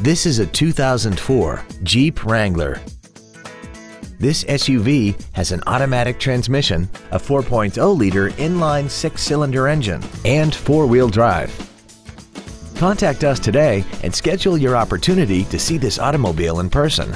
This is a 2004 Jeep Wrangler. This SUV has an automatic transmission, a 4.0-liter inline six-cylinder engine, and four-wheel drive. Contact us today and schedule your opportunity to see this automobile in person.